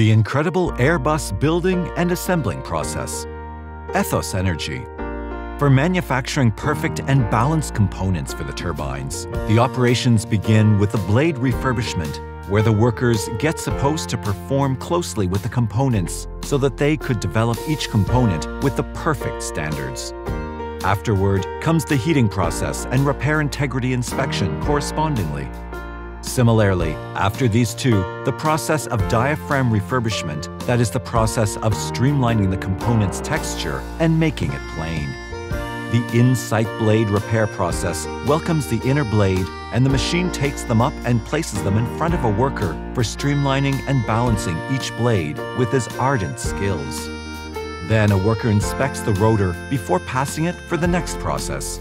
The incredible Airbus building and assembling process. Ethos Energy. For manufacturing perfect and balanced components for the turbines, the operations begin with the blade refurbishment, where the workers get supposed to perform closely with the components so that they could develop each component with the perfect standards. Afterward comes the heating process and repair integrity inspection correspondingly. Similarly, after these two, the process of diaphragm refurbishment, that is the process of streamlining the component's texture and making it plain. The in-sight blade repair process welcomes the inner blade and the machine takes them up and places them in front of a worker for streamlining and balancing each blade with his ardent skills. Then a worker inspects the rotor before passing it for the next process.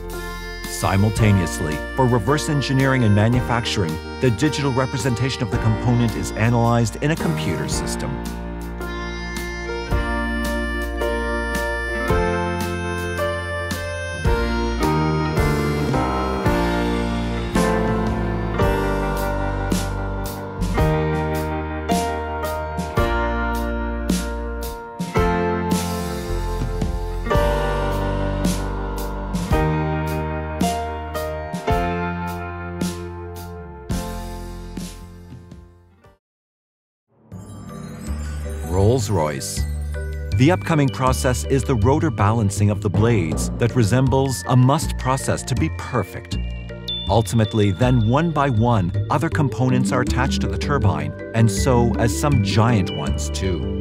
Simultaneously, for reverse engineering and manufacturing, the digital representation of the component is analyzed in a computer system. Rolls-Royce. The upcoming process is the rotor balancing of the blades that resembles a must process to be perfect. Ultimately, then one by one, other components are attached to the turbine, and so as some giant ones too.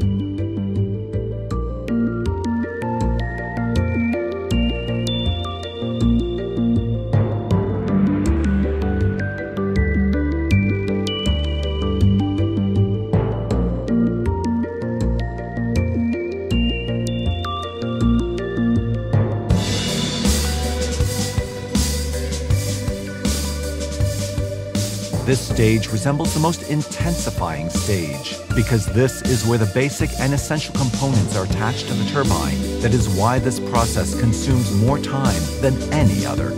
This stage resembles the most intensifying stage because this is where the basic and essential components are attached to the turbine. That is why this process consumes more time than any other.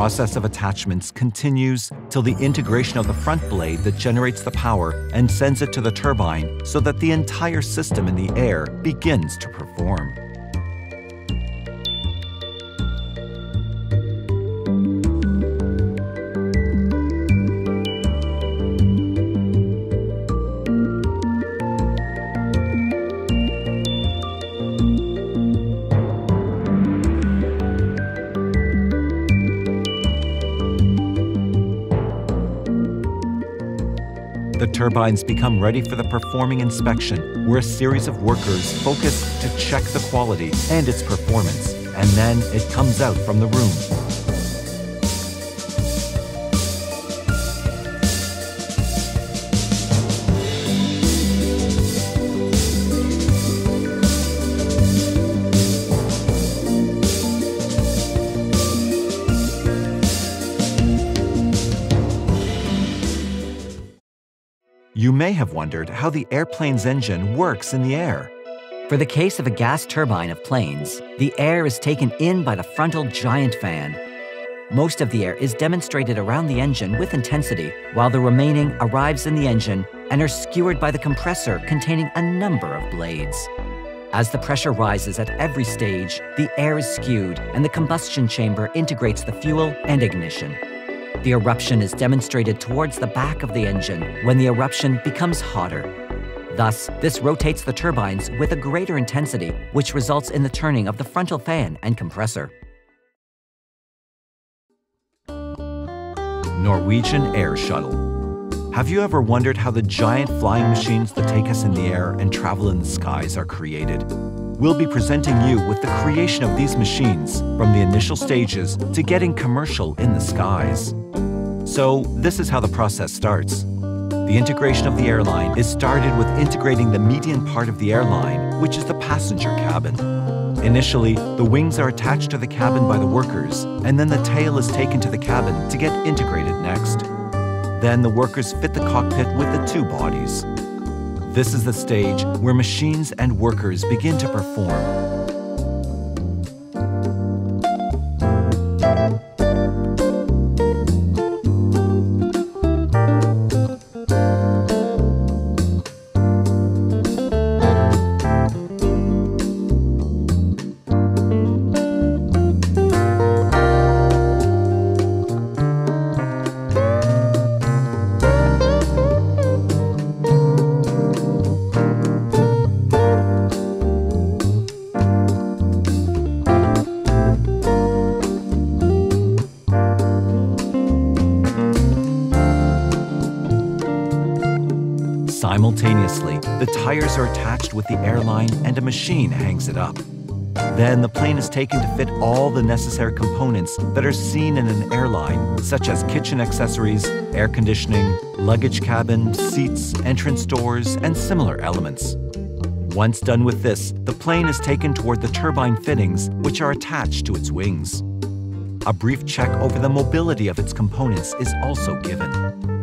Process of attachments continues till the integration of the front blade that generates the power and sends it to the turbine so that the entire system in the air begins to perform. The turbines become ready for the performing inspection, where a series of workers focus to check the quality and its performance, and then it comes out from the room. You may have wondered how the airplane's engine works in the air. For the case of a gas turbine of planes, the air is taken in by the frontal giant fan. Most of the air is demonstrated around the engine with intensity, while the remaining arrives in the engine and are skewered by the compressor containing a number of blades. As the pressure rises at every stage, the air is skewed and the combustion chamber integrates the fuel and ignition. The eruption is demonstrated towards the back of the engine when the eruption becomes hotter. Thus, this rotates the turbines with a greater intensity, which results in the turning of the frontal fan and compressor. Norwegian Air Shuttle. Have you ever wondered how the giant flying machines that take us in the air and travel in the skies are created? We'll be presenting you with the creation of these machines from the initial stages to getting commercial in the skies. So, this is how the process starts. The integration of the airline is started with integrating the median part of the airline, which is the passenger cabin. Initially, the wings are attached to the cabin by the workers, and then the tail is taken to the cabin to get integrated next. Then the workers fit the cockpit with the two bodies. This is the stage where machines and workers begin to perform. Simultaneously, the tires are attached with the airline and a machine hangs it up. Then the plane is taken to fit all the necessary components that are seen in an airline, such as kitchen accessories, air conditioning, luggage cabin, seats, entrance doors, and similar elements. Once done with this, the plane is taken toward the turbine fittings, which are attached to its wings. A brief check over the mobility of its components is also given.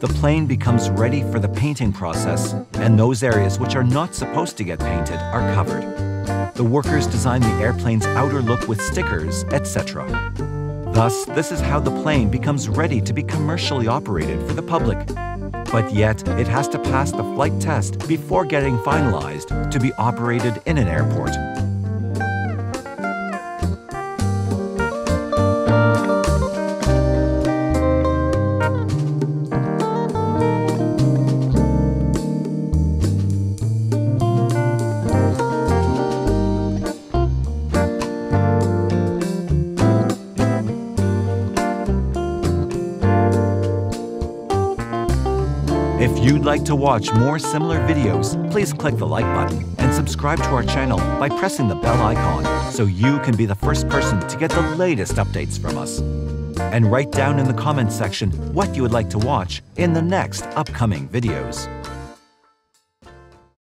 The plane becomes ready for the painting process, and those areas which are not supposed to get painted are covered. The workers design the airplane's outer look with stickers, etc. Thus, this is how the plane becomes ready to be commercially operated for the public. But yet, it has to pass the flight test before getting finalized to be operated in an airport. You'd like to watch more similar videos, please click the like button and subscribe to our channel by pressing the bell icon so you can be the first person to get the latest updates from us. And write down in the comments section what you would like to watch in the next upcoming videos.